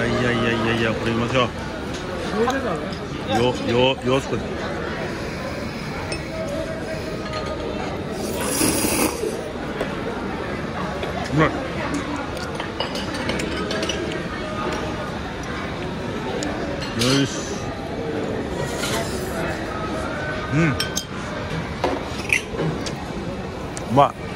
やいやいやいやいやこれ見ましょう。よよよしこうまい。よし。うん。うまい。